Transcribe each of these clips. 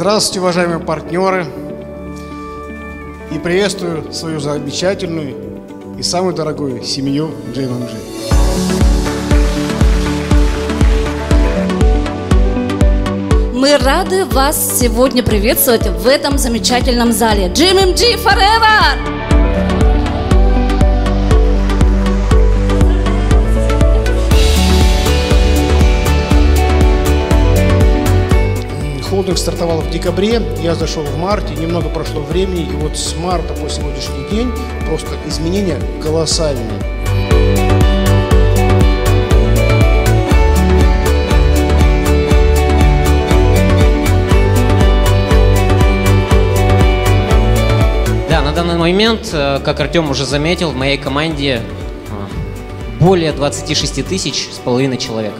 Здравствуйте, уважаемые партнеры. И приветствую свою замечательную и самую дорогую семью GMMG. Мы рады вас сегодня приветствовать в этом замечательном зале. GMMG Forever! Холдинг стартовал в декабре, я зашел в марте, немного прошло времени, и вот с марта по сегодняшний день просто изменения колоссальные. Да, на данный момент, э, как Артем уже заметил, в моей команде э, более 26 тысяч с половиной человек.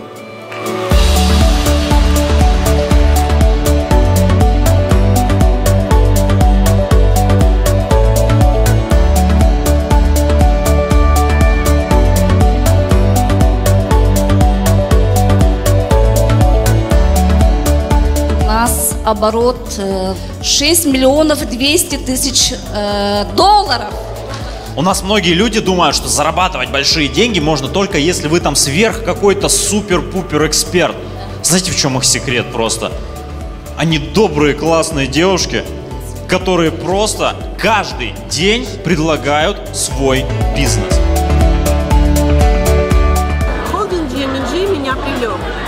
Оборот э, 6 миллионов 200 тысяч э, долларов. У нас многие люди думают, что зарабатывать большие деньги можно только если вы там сверх какой-то супер-пупер эксперт. Знаете, в чем их секрет просто? Они добрые, классные девушки, которые просто каждый день предлагают свой бизнес. Холдинг GMG меня привлек.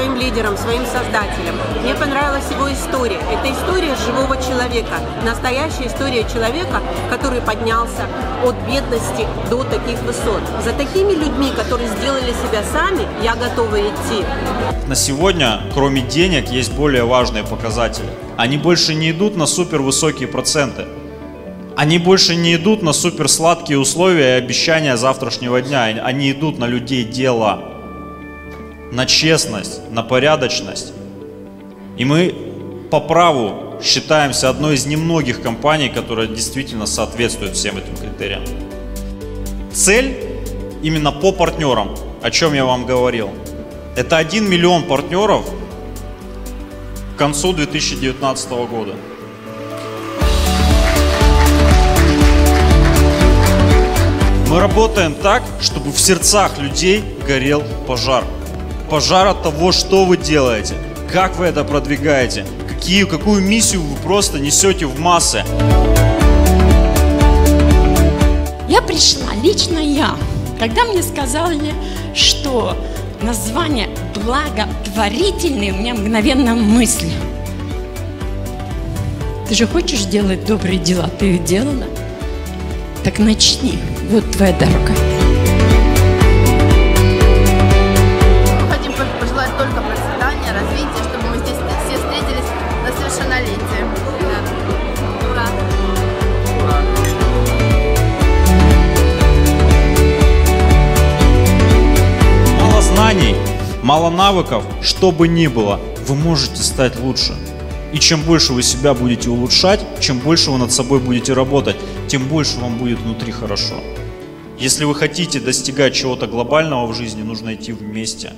Своим лидером, своим создателем. Мне понравилась его история. Это история живого человека. Настоящая история человека, который поднялся от бедности до таких высот. За такими людьми, которые сделали себя сами, я готова идти. На сегодня, кроме денег, есть более важные показатели. Они больше не идут на супер высокие проценты. Они больше не идут на супер сладкие условия и обещания завтрашнего дня. Они идут на людей дела, на честность, на порядочность. И мы по праву считаемся одной из немногих компаний, которая действительно соответствует всем этим критериям. Цель именно по партнерам, о чем я вам говорил. Это 1 миллион партнеров к концу 2019 года. Мы работаем так, чтобы в сердцах людей горел пожар. Пожар от того, что вы делаете, как вы это продвигаете, какие, какую миссию вы просто несете в массы. Я пришла, лично я, когда мне сказали, что название благотворительный, у меня мгновенно мысль. Ты же хочешь делать добрые дела, ты их делала? Так начни, вот твоя дорога. Знаний, мало навыков, что бы ни было, вы можете стать лучше. И чем больше вы себя будете улучшать, чем больше вы над собой будете работать, тем больше вам будет внутри хорошо. Если вы хотите достигать чего-то глобального в жизни, нужно идти вместе.